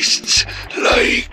tastes like.